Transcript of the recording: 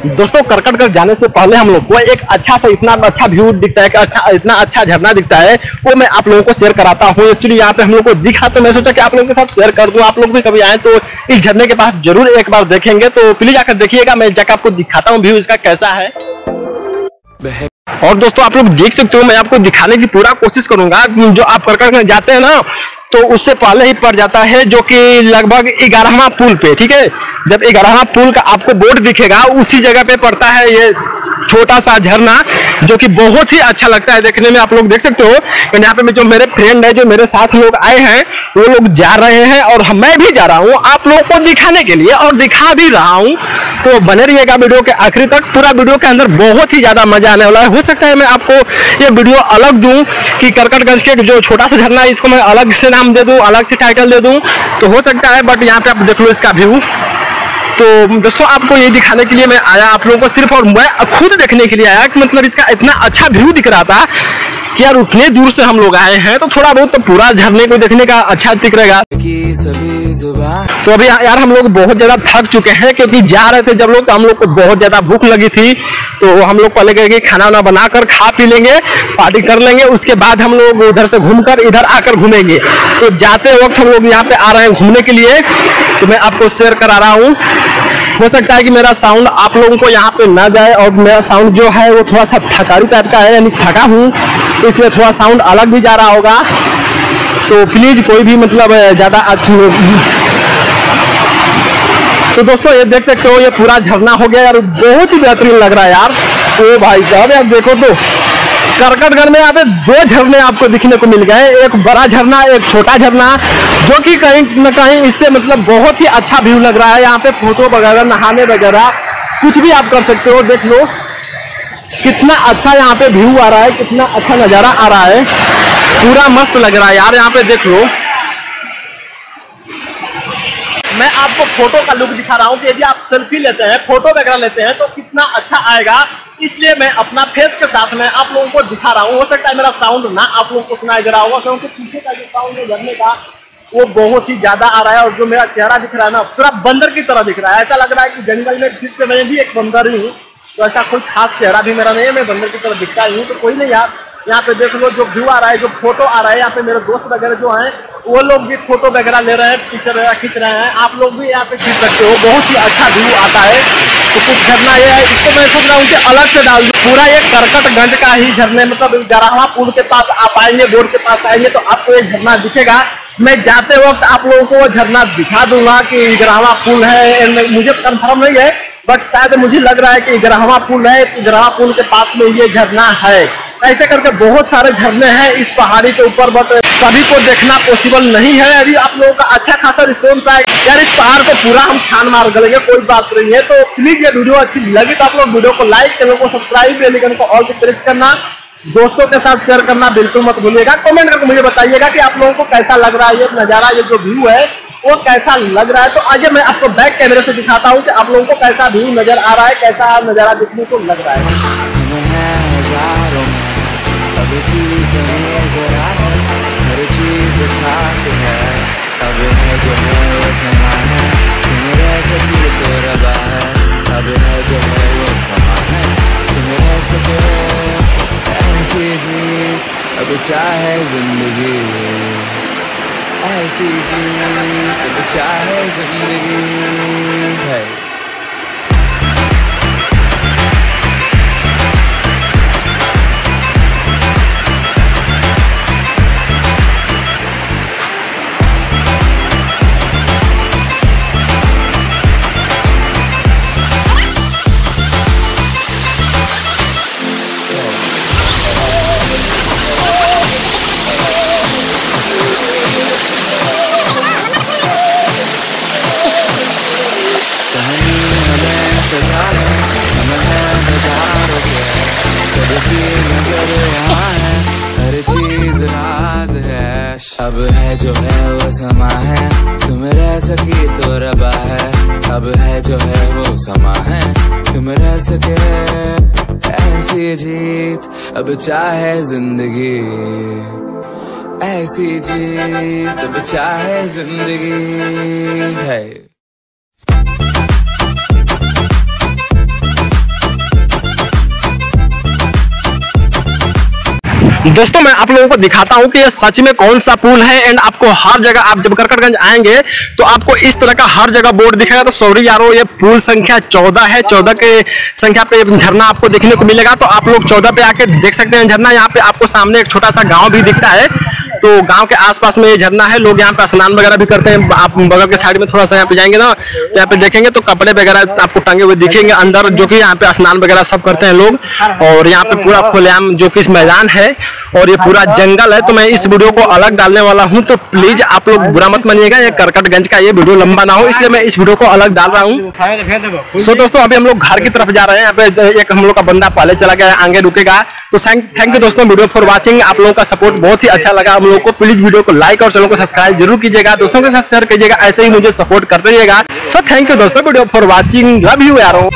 दोस्तों, करकटगढ़ जाने से पहले हम लोग को एक अच्छा सा, इतना अच्छा व्यू दिखता है अच्छा इतना अच्छा झरना दिखता है, वो मैं आप लोगों को शेयर कराता हूँ। एक्चुअली यहाँ पे हम लोग को दिखा तो मैं सोचा कि आप लोगों के साथ शेयर कर दूँ। आप लोग भी कभी आए तो इस झरने के पास ज़रूर एक बार देखेंगे। तो प्लीज़ आकर देखिएगा, मैं जाकर आपको दिखाता हूँ व्यू इसका कैसा है। और दोस्तों, आप लोग देख सकते हो, मैं आपको दिखाने की पूरा कोशिश करूँगा जो आप करकट जाते हैं ना तो उससे पहले ही पड़ जाता है जो कि लगभग ग्यारहवा पुल पे, ठीक है? जब ग्यारहवा पुल का आपको बोर्ड दिखेगा, उसी जगह पे पड़ता है ये छोटा सा झरना जो कि बहुत ही अच्छा लगता है देखने में। आप लोग देख सकते हो। यहाँ पे जो मेरे फ्रेंड है, जो मेरे साथ लोग आए हैं, वो लोग जा रहे हैं और मैं भी जा रहा हूँ आप लोगों को दिखाने के लिए और दिखा भी रहा हूँ। तो बने रहिएगा वीडियो के आखिरी तक। पूरा वीडियो के अंदर बहुत ही ज़्यादा मज़ा आने वाला है। हो सकता है मैं आपको ये वीडियो अलग दूँ कि करकटगंज के जो छोटा सा झरना है, इसको मैं अलग से नाम दे दूँ, अलग से टाइटल दे दूँ। तो हो सकता है बट यहाँ पे आप देख लो इसका व्यू तो दोस्तों, आपको ये दिखाने के लिए मैं आया आप लोगों को सिर्फ़ और मैं खुद देखने के लिए आया कि मतलब इसका इतना अच्छा व्यू दिख रहा था। कि यार उतने दूर से हम लोग आए हैं तो थोड़ा बहुत तो पूरा झरने को देखने का अच्छा दिख रहेगा तो अभी यार हम लोग बहुत ज़्यादा थक चुके हैं क्योंकि जा रहे थे जब लोग तो हम लोग को बहुत ज़्यादा भूख लगी थी। तो हम लोग पहले गए खाना वाना बनाकर खा पी लेंगे पार्टी कर लेंगे उसके बाद हम लोग उधर से घूमकर इधर आकर घूमेंगे। तो जाते वक्त हम लोग यहाँ पे आ रहे हैं घूमने के लिए। तो मैं आपको शेयर करा रहा हूँ। हो सकता है कि मेरा साउंड आप लोगों को यहाँ पे ना जाए और मेरा साउंड जो है वो थोड़ा सा थकारी टाइप का है यानी थका हूँ। इसलिए थोड़ा साउंड अलग भी जा रहा होगा। तो प्लीज़ कोई भी मतलब ज़्यादा अच्छी तो दोस्तों, ये देख सकते हो, ये पूरा झरना हो गया यार। बहुत ही बेहतरीन लग रहा है यार। ओ भाई साहब, यार देखो तो करकटगढ़ में यहाँ पे दो झरने आपको दिखने को मिल गए एक बड़ा झरना, एक छोटा झरना, जो कि कहीं न कहीं इससे मतलब बहुत ही अच्छा व्यू लग रहा है। यहाँ पे फ़ोटो वगैरह, नहाने वगैरह, कुछ भी आप कर सकते हो, देख लो। कितना अच्छा यहाँ पे व्यू आ रहा है, कितना अच्छा नज़ारा आ रहा है। पूरा मस्त लग रहा है यार, यहाँ पे देख लो। मैं आपको फ़ोटो का लुक दिखा रहा हूँ यदि आप सेल्फी लेते हैं फ़ोटो वगैरह लेते हैं तो कितना अच्छा आएगा। इसलिए मैं अपना फेस के साथ में आप लोगों को दिखा रहा हूँ। हो सकता है मेरा साउंड ना आप लोगों को सुनाई दे रहा होगा, क्योंकि पीछे का जो साउंड है झरने का, वो बहुत ही ज़्यादा आ रहा है और जो मेरा चेहरा दिख रहा है ना, पूरा बंदर की तरह दिख रहा है। ऐसा लग रहा है कि जंगल में फिर से मैं भी एक बंदर ही हूँ। तो ऐसा कोई खास चेहरा भी मेरा नहीं है, मैं बंदर की तरह दिखता ही हूँ। तो कोई नहीं यार यहाँ पे देख लो, जो व्यू आ रहा है, जो फ़ोटो आ रहा है, यहाँ पे मेरे दोस्त वगैरह जो हैं, वो लोग भी फ़ोटो वगैरह ले रहे हैं पिक्चर वगैरह खींच रहे हैं। आप लोग भी यहाँ पे खींच सकते हो, बहुत ही अच्छा व्यू आता है। तो कुछ झरना ये है, इसको मैं सोच रहा हूँ कि अलग से डाल दूँ। पूरा ये करकटगंज का ही झरने मतलब गराहा पुल के पास आप आएँगे बोर्ड के पास आएँगे तो आपको ये झरना दिखेगा। मैं जाते वक्त आप लोगों को झरना दिखा दूँगा कि ग्रामा पुल है मुझे कंफर्म नहीं है बट शायद मुझे लग रहा है कि ग्रामा पुल है ग्रामा पुल के पास में ये झरना है। ऐसे करके बहुत सारे झरने हैं इस पहाड़ी के ऊपर बट सभी को देखना पॉसिबल नहीं है। अभी आप लोगों का अच्छा खासा रिस्पॉन्स आएगा यार इस पहाड़ को पूरा हम छान मार करेंगे कोई बात नहीं है। तो प्लीज़ ये वीडियो अच्छी लगी तो आप लोग वीडियो को लाइक चैनल को सब्सक्राइब बेलिकन को को प्रेस करना। दोस्तों के साथ शेयर करना बिल्कुल मत भूलिएगा। कमेंट करके मुझे बताइएगा कि आप लोगों को कैसा लग रहा है ये नज़ारा, ये जो व्यू है। वो कैसा लग रहा है? तो आज मैं आपको बैक कैमरे से दिखाता हूँ कि आप लोगों को कैसा व्यू नज़र आ रहा है, कैसा नज़ारा देखने को लग रहा है। अब चाहे ज़िंदगी ऐसी जी अब चाहे ज़िंदगी है जो है वो समा है। तुम रह सके ऐसी जीत, अब चाहे ज़िंदगी। ऐसी जीत, अब चाहे ज़िंदगी। है। दोस्तों, मैं आप लोगों को दिखाता हूँ कि ये सच में कौन सा पुल है एंड आपको हर जगह, आप जब करकटगंज आएँगे तो आपको इस तरह का हर जगह बोर्ड दिखेगा। तो सॉरी यारो, ये पुल संख्या चौदह है। चौदह के संख्या पे झरना आपको देखने को मिलेगा। तो आप लोग चौदह पे आके देख सकते हैं झरना। यहाँ पे आपको सामने एक छोटा सा गाँव भी दिखता है। तो गाँव के आसपास में ये झरना है। लोग यहाँ पे स्नान वगैरह भी करते हैं। आप बगल के साइड में थोड़ा सा यहाँ पे जाएँगे ना तो यहाँ पे देखेंगे तो कपड़े वगैरह आपको टंगे हुए दिखेंगे अंदर, जो कि यहाँ पे स्नान वगैरह सब करते हैं लोग। और यहाँ पे पूरा खुलेआम जो कि मैदान है। और ये पूरा जंगल है तो मैं इस वीडियो को अलग डालने वाला हूँ तो प्लीज़ आप लोग बुरा मत मानिएगा ये करकटगंज का ये वीडियो लंबा ना हो इसलिए मैं इस वीडियो को अलग डाल रहा हूँ। सो दोस्तों अभी हम लोग घर की तरफ़ जा रहे हैं यहाँ पे एक हम लोग का बंदा पहले चला गया आगे रुकेगा। तो थैंक यू दोस्तों वीडियो फॉर वॉचिंग आप लोगों का सपोर्ट बहुत ही अच्छा लगा। हम लोग को प्लीज़ वीडियो को लाइक और चैनल को सब्सक्राइब ज़रूर कीजिएगा। दोस्तों के साथ शेयर कीजिएगा ऐसे ही मुझे सपोर्ट करते रहिएगा सो थैंक यू दोस्तों video for watching love you यारों।